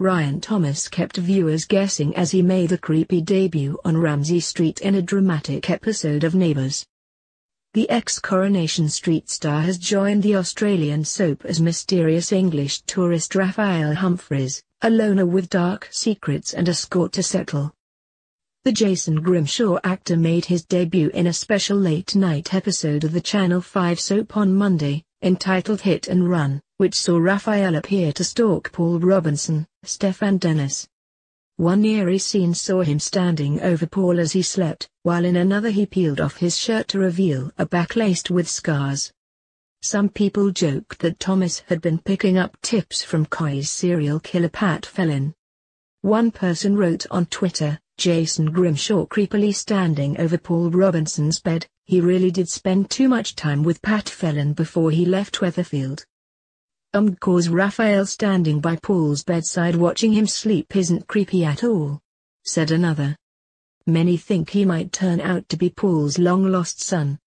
Ryan Thomas kept viewers guessing as he made a creepy debut on Ramsay Street in a dramatic episode of Neighbours. The ex-Coronation Street star has joined the Australian soap as mysterious English tourist Rafael Humphreys, a loner with dark secrets and a score to settle. The Jason Grimshaw actor made his debut in a special late-night episode of the Channel 5 soap on Monday, entitled Hit and Run, which saw Rafael appear to stalk Paul Robinson, Stefan Dennis. One eerie scene saw him standing over Paul as he slept, while in another he peeled off his shirt to reveal a back laced with scars. Some people joked that Thomas had been picking up tips from Corrie's serial killer Pat Phelan. One person wrote on Twitter, Jason Grimshaw creepily standing over Paul Robinson's bed, he really did spend too much time with Pat Phelan before he left Weatherfield. Um cause Rafael standing by Paul's bedside watching him sleep isn't creepy at all. Said another. Many think he might turn out to be Paul's long-lost son.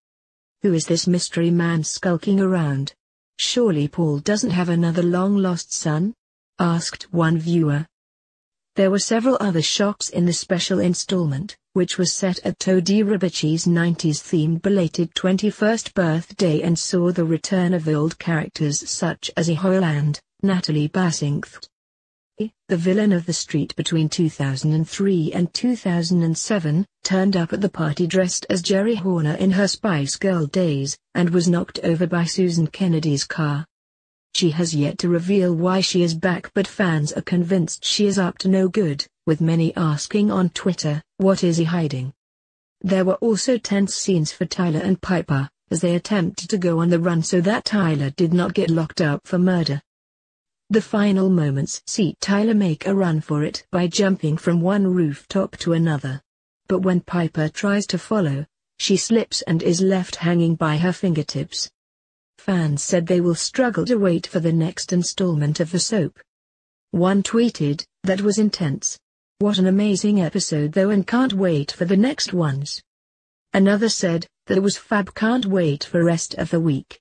Who is this mystery man skulking around? Surely Paul doesn't have another long-lost son? Asked one viewer. There were several other shocks in the special installment which was set at Toadie Rebecchi's 90s-themed belated 21st birthday and saw the return of old characters such as E. Hoyland, Natalie Bassingthwaighte. The villain of the street between 2003 and 2007, turned up at the party dressed as Geri Horner in her Spice Girl days, and was knocked over by Susan Kennedy's car. She has yet to reveal why she is back but fans are convinced she is up to no good with many asking on Twitter, what is he hiding? There were also tense scenes for Tyler and Piper, as they attempted to go on the run so that Tyler did not get locked up for murder. The final moments see Tyler make a run for it by jumping from one rooftop to another. But when Piper tries to follow, she slips and is left hanging by her fingertips. Fans said they will struggle to wait for the next installment of the soap. One tweeted, that was intense. What an amazing episode though and can't wait for the next ones. Another said, that was fab can't wait for rest of the week.